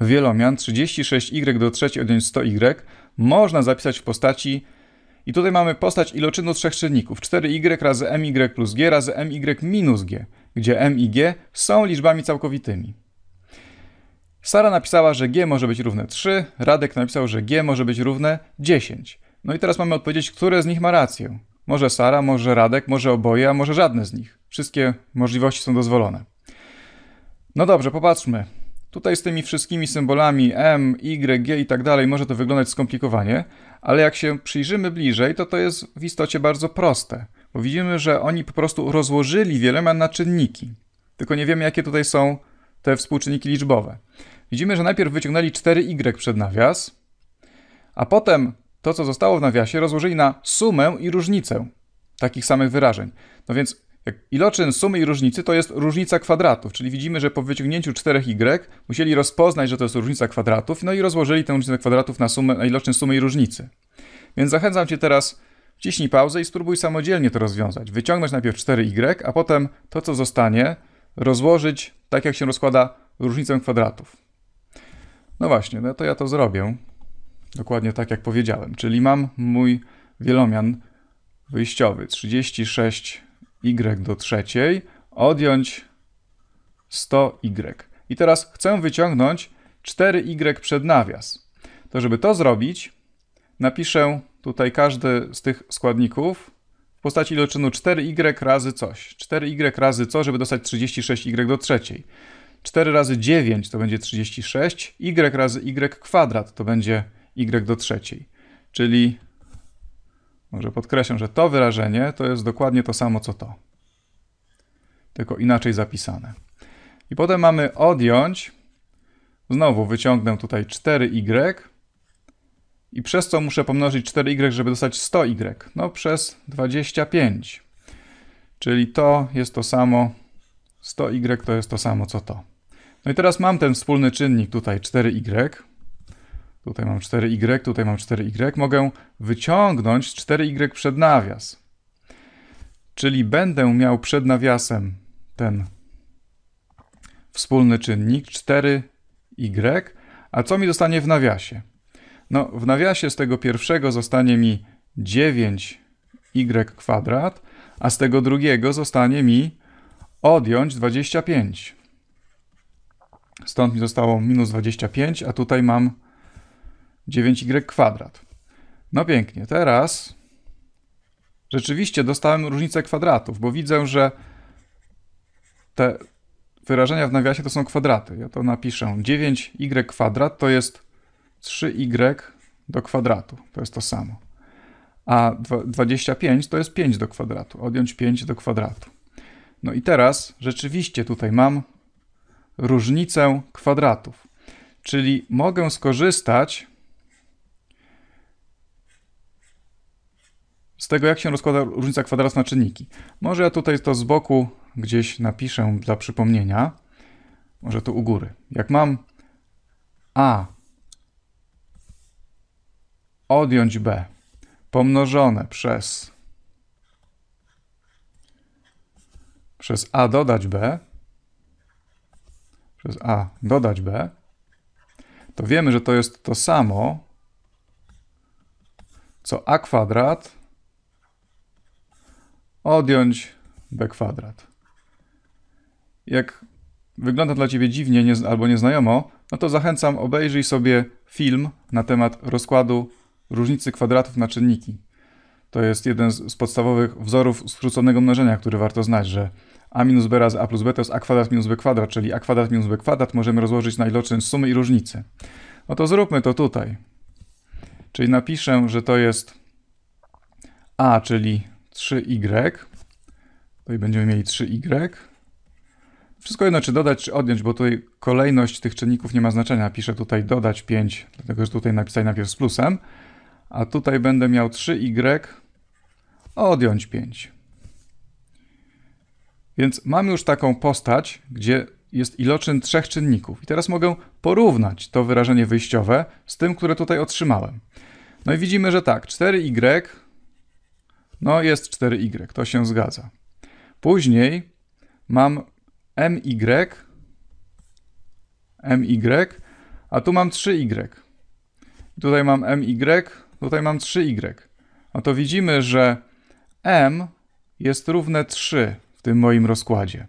wielomian 36y do trzeciej odjąć 100y można zapisać w postaci i tutaj mamy postać iloczynu trzech czynników 4y razy my plus g razy my minus g, gdzie m i g są liczbami całkowitymi. Sara napisała, że g może być równe 3, Radek napisał, że g może być równe 10. No i teraz mamy odpowiedzieć, które z nich ma rację. Może Sara, może Radek, może oboje, a może żadne z nich. Wszystkie możliwości są dozwolone. No dobrze, popatrzmy. Tutaj z tymi wszystkimi symbolami M, Y, G i tak dalej może to wyglądać skomplikowanie, ale jak się przyjrzymy bliżej, to to jest w istocie bardzo proste, bo widzimy, że oni po prostu rozłożyli wielomian na czynniki. Tylko nie wiemy, jakie tutaj są te współczynniki liczbowe. Widzimy, że najpierw wyciągnęli 4y przed nawias, a potem to, co zostało w nawiasie, rozłożyli na sumę i różnicę takich samych wyrażeń. No więc iloczyn sumy i różnicy to jest różnica kwadratów, czyli widzimy, że po wyciągnięciu 4y musieli rozpoznać, że to jest różnica kwadratów, no i rozłożyli tę różnicę kwadratów na, sumę, na iloczyn sumy i różnicy. Więc zachęcam Cię teraz, wciśnij pauzę i spróbuj samodzielnie to rozwiązać. Wyciągnąć najpierw 4y, a potem to, co zostanie, rozłożyć tak, jak się rozkłada różnicę kwadratów. No właśnie, no to ja to zrobię. Dokładnie tak, jak powiedziałem. Czyli mam mój wielomian wyjściowy 36y do trzeciej, odjąć 100y. I teraz chcę wyciągnąć 4y przed nawias. To żeby to zrobić, napiszę tutaj każdy z tych składników w postaci iloczynu 4y razy coś. 4y razy co, żeby dostać 36y do trzeciej. 4 razy 9 to będzie 36, y razy y kwadrat to będzie y do trzeciej. Czyli, może podkreślę, że to wyrażenie to jest dokładnie to samo co to. Tylko inaczej zapisane. I potem mamy odjąć, znowu wyciągnę tutaj 4y i przez co muszę pomnożyć 4y, żeby dostać 100y? No przez 25. Czyli to jest to samo 100y to jest to samo co to. No i teraz mam ten wspólny czynnik tutaj 4y. Tutaj mam 4y, tutaj mam 4y. Mogę wyciągnąć 4y przed nawias. Czyli będę miał przed nawiasem ten wspólny czynnik 4y. A co mi zostanie w nawiasie? No, w nawiasie z tego pierwszego zostanie mi 9y kwadrat, a z tego drugiego zostanie mi odjąć 25. Stąd mi zostało minus 25, a tutaj mam 9y kwadrat. No pięknie, teraz rzeczywiście dostałem różnicę kwadratów, bo widzę, że te wyrażenia w nawiasie to są kwadraty. Ja to napiszę. 9y kwadrat to jest 3y do kwadratu. To jest to samo. A 25 to jest 5 do kwadratu. Odjąć 5 do kwadratu. No i teraz rzeczywiście tutaj mam różnicę kwadratów. Czyli mogę skorzystać z tego, jak się rozkłada różnica kwadratów na czynniki. Może ja tutaj to z boku gdzieś napiszę dla przypomnienia. Może tu u góry. Jak mam a odjąć b pomnożone przez przez a dodać b, przez a dodać b, to wiemy, że to jest to samo, co a kwadrat odjąć b kwadrat. Jak wygląda dla Ciebie dziwnie nie, albo nieznajomo, no to zachęcam, obejrzyj sobie film na temat rozkładu różnicy kwadratów na czynniki. To jest jeden z, z podstawowych wzorów skróconego mnożenia, który warto znać, że a minus b razy a plus b to jest a kwadrat minus b kwadrat, czyli a kwadrat minus b kwadrat możemy rozłożyć na iloczyn sumy i różnicy. No to zróbmy to tutaj. Czyli napiszę, że to jest a, czyli 3y. Tutaj będziemy mieli 3y. Wszystko jedno, czy dodać, czy odjąć, bo tutaj kolejność tych czynników nie ma znaczenia. Piszę tutaj dodać 5, dlatego że tutaj napisać najpierw z plusem. A tutaj będę miał 3y odjąć 5. Więc mamy już taką postać, gdzie jest iloczyn trzech czynników. I teraz mogę porównać to wyrażenie wyjściowe z tym, które tutaj otrzymałem. No i widzimy, że tak, 4y, no jest 4y, to się zgadza. Później mam my, my, a tu mam 3y. Tutaj mam my, tutaj mam 3y. No to widzimy, że m jest równe 3 w tym moim rozkładzie.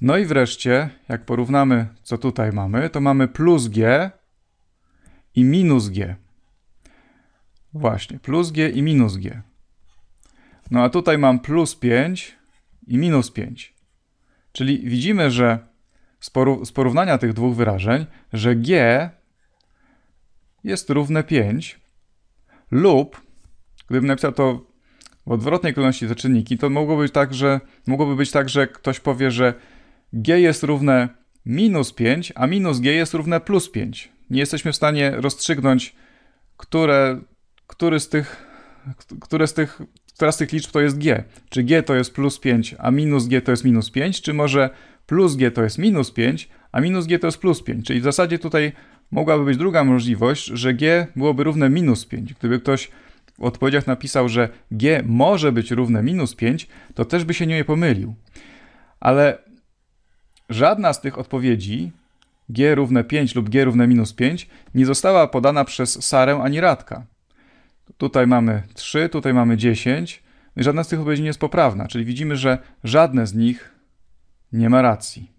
No i wreszcie, jak porównamy, co tutaj mamy, to mamy plus g i minus g. Właśnie, plus g i minus g. No a tutaj mam plus 5 i minus 5. Czyli widzimy, że z porównania tych dwóch wyrażeń, że g jest równe 5 lub, gdybym napisał to w odwrotnej kolejności te czynniki, to mogłoby być tak, że, mogłoby być tak, że ktoś powie, że g jest równe minus 5, a minus g jest równe plus 5. Nie jesteśmy w stanie rozstrzygnąć, które, który z tych, które z tych, która z tych liczb to jest g. Czy g to jest plus 5, a minus g to jest minus 5, czy może plus g to jest minus 5, a minus g to jest plus 5. Czyli w zasadzie tutaj mogłaby być druga możliwość, że g byłoby równe minus 5. Gdyby ktoś w odpowiedziach napisał, że g może być równe minus 5, to też by się nie pomylił. Ale żadna z tych odpowiedzi, g równe 5 lub g równe minus 5, nie została podana przez Sarę ani Radka. Tutaj mamy 3, tutaj mamy 10. No żadna z tych odpowiedzi nie jest poprawna, czyli widzimy, że żadne z nich nie ma racji.